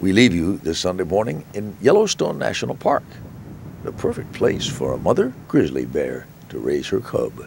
We leave you this Sunday morning in Yellowstone National Park, the perfect place for a mother grizzly bear to raise her cub.